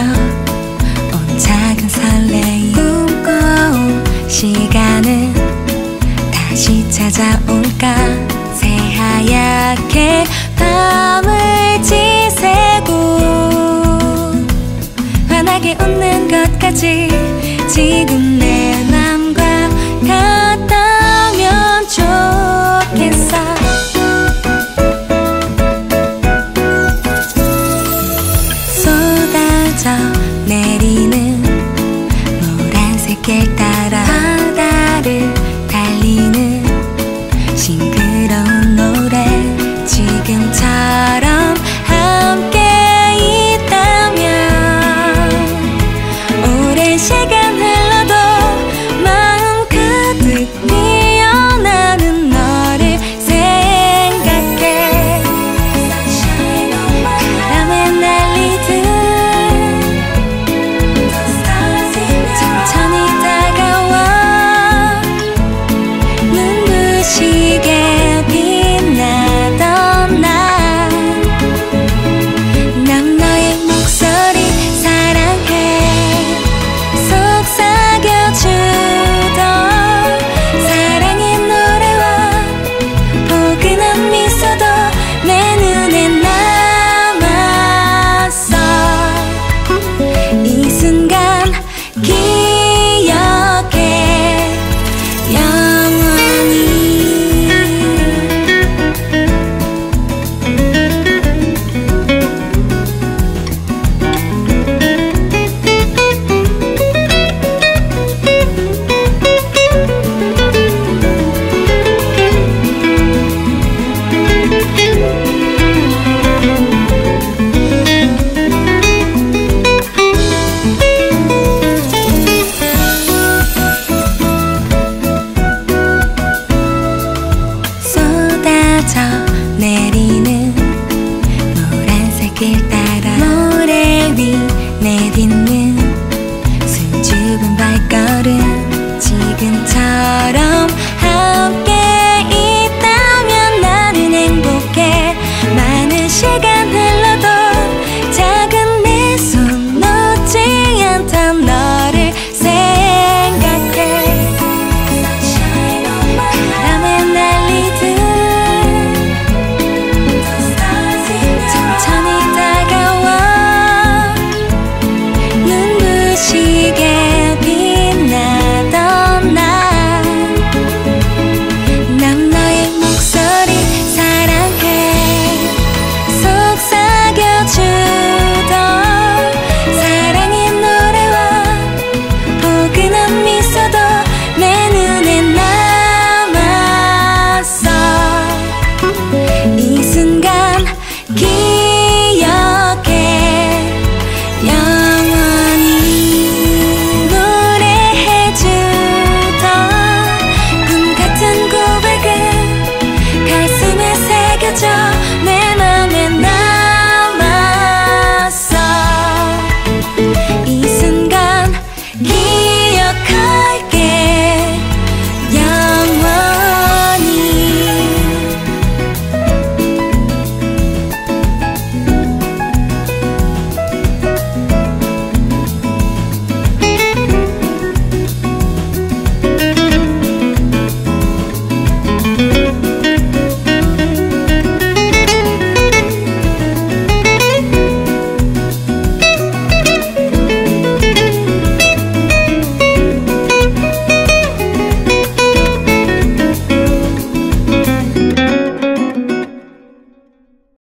온 작은 설레임. 꿈꿔온 시간은 다시 찾아올까? 새하얗게 밤을 지새고 환하게 웃는 것까지 지금 내 시간. 길 따라 모래 위 내딛는 숨죽은 발걸음.